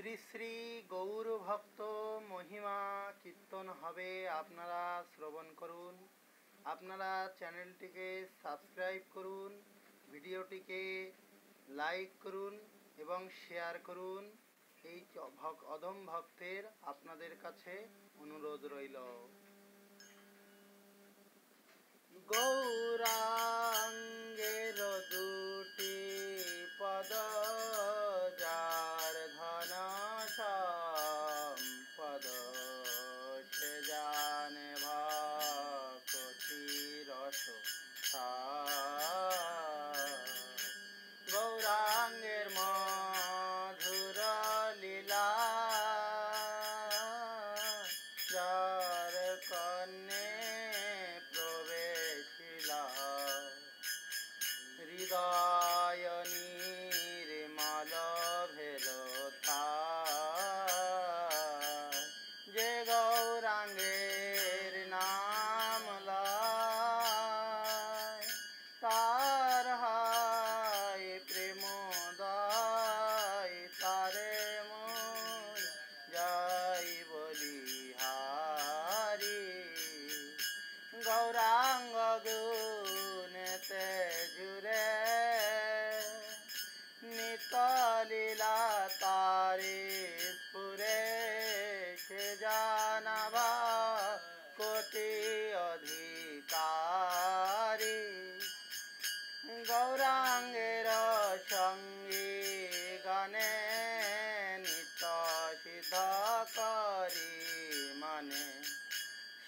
শ্রী শ্রী গৌর ভক্ত মহিমা কীর্তন হবে আপনারা শ্রবণ করুন, আপনারা চ্যানেলটিকে সাবস্ক্রাইব করুন, ভিডিওটিকে লাইক করুন এবং শেয়ার করুন। এই অধম ভক্তের আপনাদের কাছে অনুরোধ রইল। গৌরাঙ্গের যার কন্যে প্রবেশিলা হৃদয় গৌরাঙ্গ গুণতে জুড়ে নিতলীলা তারি স্ফুরে সে জানাবা কোটি অধিকারী। গৌরাঙ্গের সঙ্গী গানে নিত্য সিদ্ধ করি।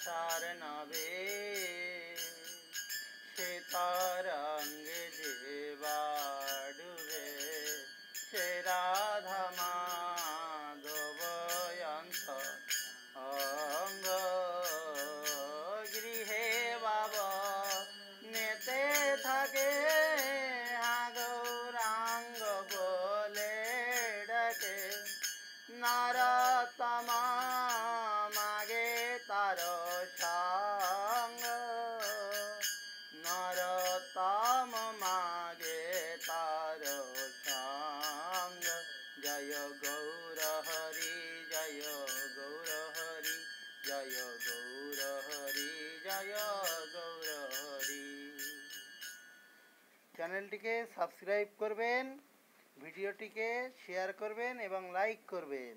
রসার নবে সে তরঙ্গে যে ডুবে সে রাধা মাধবয়ন্ত অঙ্গ। গৃহে বাবা নেতে থাকে গৌরাঙ্গ বলে ডাকে। নারতমা চ্যানেলটিকে সাবস্ক্রাইব করবেন ভিডিওটিকে শেয়ার করবেন এবং লাইক করবেন।